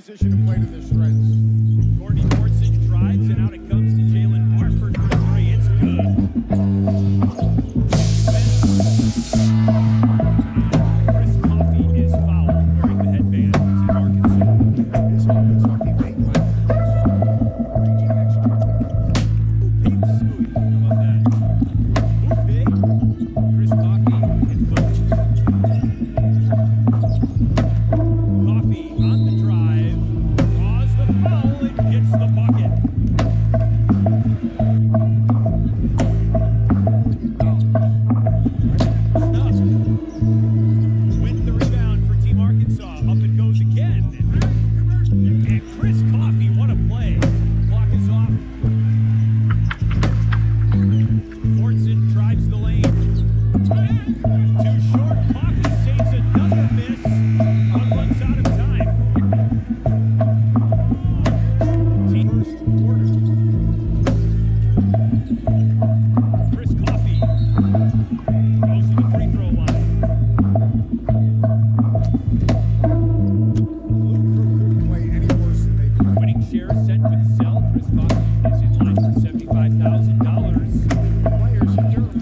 position to play to their strengths.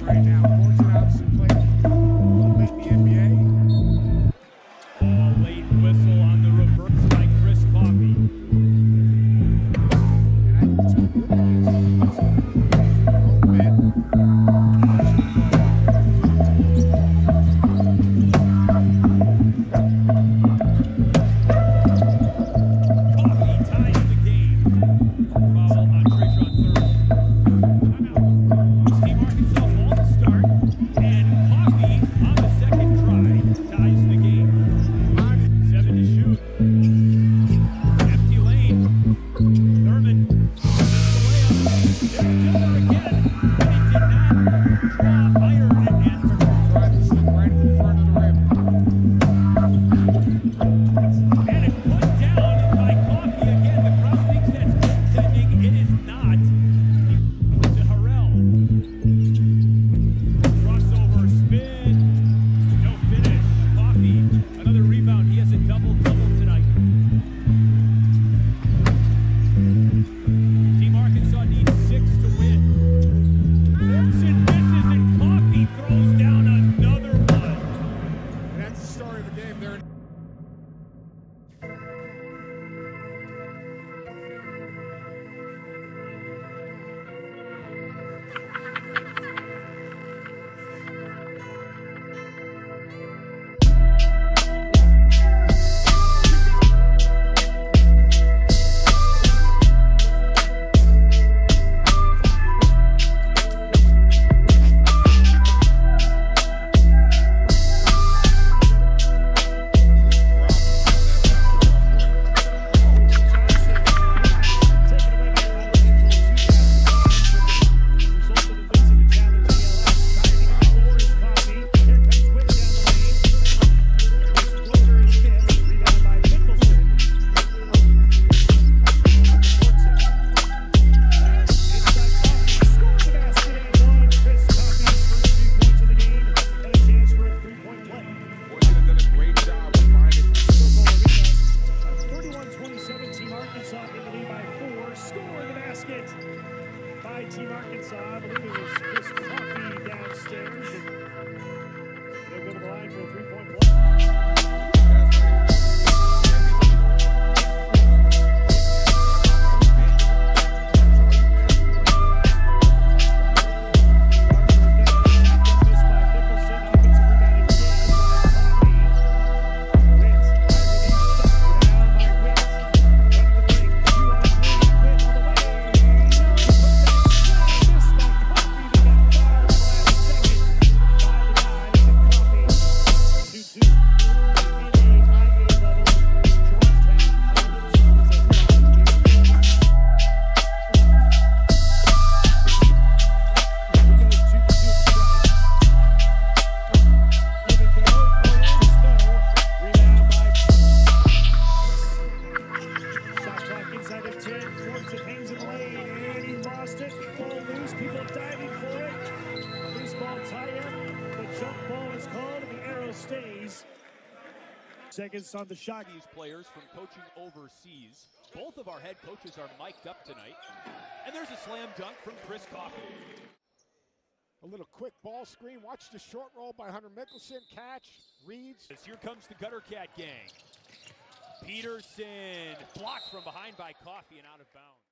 right now. Team Arkansas. I believe it was Chris Coffey downstairs. They'll go to the line for a three-point. seconds on the shot. These players from coaching overseas. Both of our head coaches are miked up tonight. And there's a slam dunk from Chris Coffey. A little quick ball screen. Watch the short roll by Hunter Mickelson. Catch, reads. Here comes the Gutter Cat gang. Peterson blocked from behind by Coffey and out of bounds.